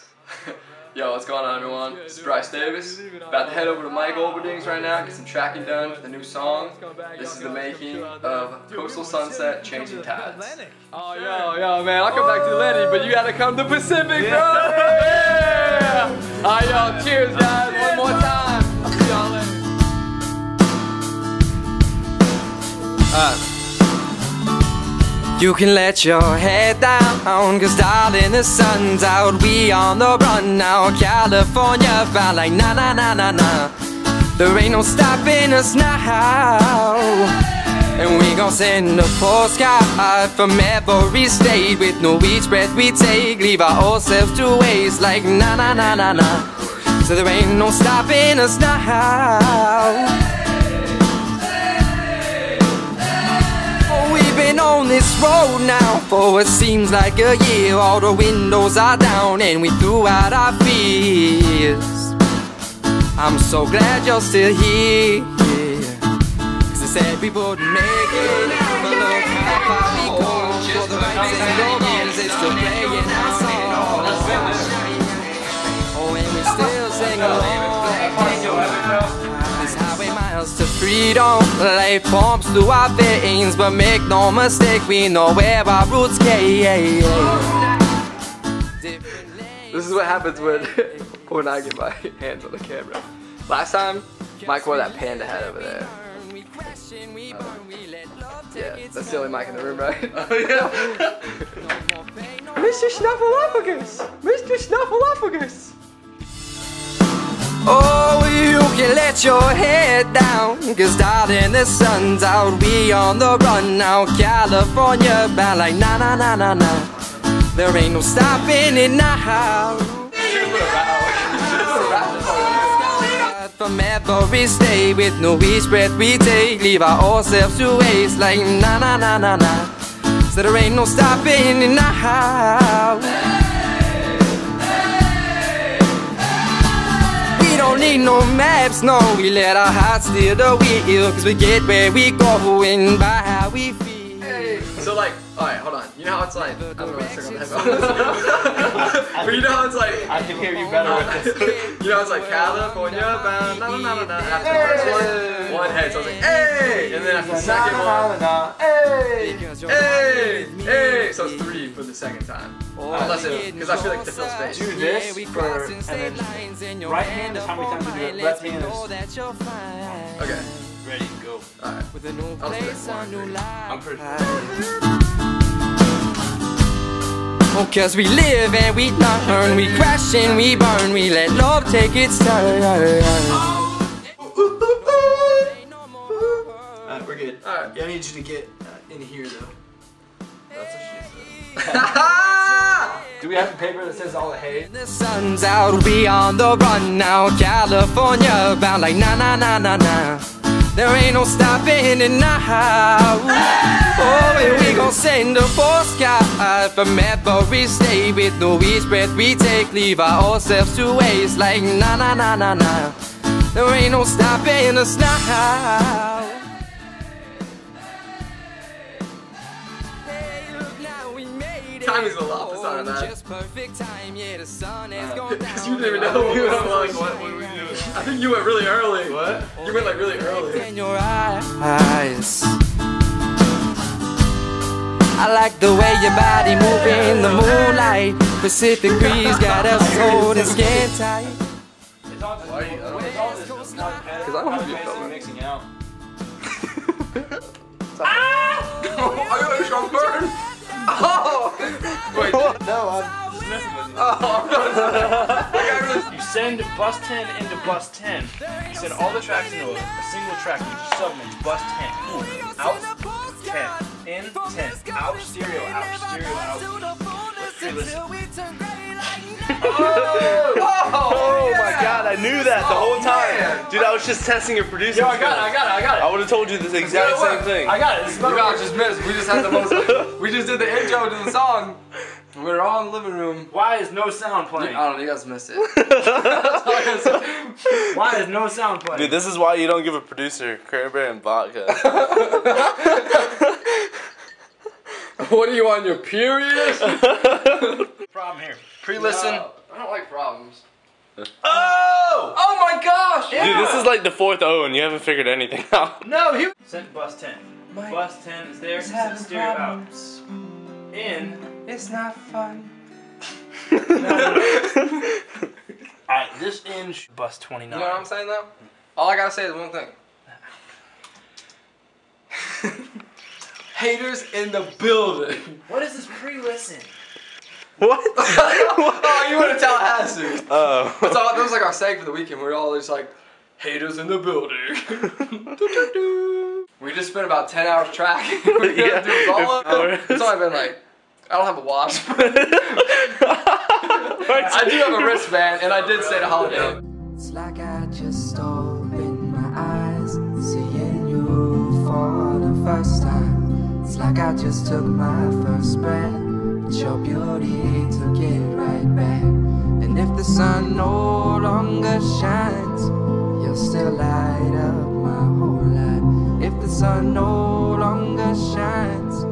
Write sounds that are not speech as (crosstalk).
(laughs) Yo, what's going on, everyone? This is Brice Davis. About to head over to Mike Olberding's right now, get some tracking done for the new song. This is the making of Coastal Sunset Changing Tides. Oh, yo, yo, man, I'll come back to Lenny, but you gotta come to Pacific, bro! Yeah! Alright, yo, cheers, guys, one more time. I'll see y'all later. Uh. You can let your head down Cause darling the sun's out. We on the run now. California bound like na na na na na. There ain't no stopping us now. And we gon' send a postcard from every state With no each breath we take. Leave our old to waste like na na na na na. So there ain't no stopping us now been on this road now for what seems like a year. All the windows are down and we threw out our fears. I'm so glad you're still here. Cause I said we wouldn't make it. But look how far we come. For the rights and it's still playing our song. Oh, and we still sing along to freedom Life pumps through our veins But make no mistake, we know where our roots came This is what happens when, (laughs) when I get my hands on the camera Last time, Mike wore that panda hat over there uh, yeah, that's the only mic in the room, right? Oh, yeah. Mr. Snuffleupagus! Mr. Snuffleupagus! Let your head down. Cause darling, the sun's out. We on the run now. California bound like na na na na na. There ain't no stopping it now. From every state with no each breath we take Leave our old to waste like na na na na na. So there ain't no stopping it now don't need no maps, no We let our hearts steer the wheel Cause we get where we going by how we feel hey. So like, alright, hold on You know how it's like, I don't know what to But you know how it's like I can hear you better with this You know it's like California bound, na na na na After the first one, one head, so I was like, hey And then after the second one, hey, hey, hey So it's three for the second time Unless it, because I feel like to fill space. Do this for, and then right hand is how many times you do it. Left hand is. Okay. Ready, go. Alright. I'll do it one, I'm pretty Oh, cause we live and we learn, we crash and we burn, we let love take its turn. Alright, we're good. Alright. Yeah, I need you to get uh, in here though. That's what she said. Do we have a paper that says all the hay? The sun's out, we on the run now. California bound like na na na na na. There ain't no stopping it now. Oh, and we gon' send a postcard from every state with no each breath we take. Leave ourselves to waste like na na na na na. There ain't no stopping us now. Time is a lot for on that. Just perfect time, yeah, the sun has gone Because (laughs) you didn't even know what we were like, what, what were we doing? (laughs) I think you went really early. What? You went like really early. In your eyes. I like the way your body move in the moonlight. Pacific breeze got us holding skin tight. Because I don't have (laughs) you filming. mixing out. ah! Are you a strong burn? Oh! Wait. No, I'm just messing with you. Oh, you send bus 10 into bus 10. You send all the tracks into a, a single track. You just sub them into bus 10. Out 10. In 10. Out stereo. Out stereo. Out. Hey, listen. (laughs) Oh, oh, oh my god, I knew that the oh, whole time. Dude, I was just testing your producer. Yo, I got it, I got it, I got it. I would have told you the exact same thing. I got it. This is you guys just missed. We just had the most. (laughs) we just did the intro to the song. We were all in the living room. Why is no sound playing? I don't know, you guys missed it. (laughs) why is no sound playing? Dude, this is why you don't give a producer cranberry and vodka. (laughs) what are you on your period? (laughs) Problem here. Pre-listen. I don't like problems. Oh! Oh my gosh! Dude, this is like the fourth O and you haven't figured anything out. No, he. Sent bus 10. Mike Bus 10 is there. is Sent having stereo out. In. It's not fun. (laughs) Alright, this in sh- bus 29. You know what I'm saying though? All I gotta say is one thing. (laughs) Haters in the building. What is this pre-listen? (laughs) What? oh, you went to Tallahassee. Oh. That's all, that was like our segment for the weekend. We were all just like, haters in the building. We just spent about 10 hours tracking. (laughs) we Yeah, yeah, do it all up. hours. It's only been like, I don't have a watch. (laughs) I do have a wristband, and I did say to Holiday. It's like I just opened my eyes, seeing you for the first time. It's like I just took my first breath, but your beauty took it right back. And if the sun no longer shines, you'll still light up my whole life. If the sun no longer shines,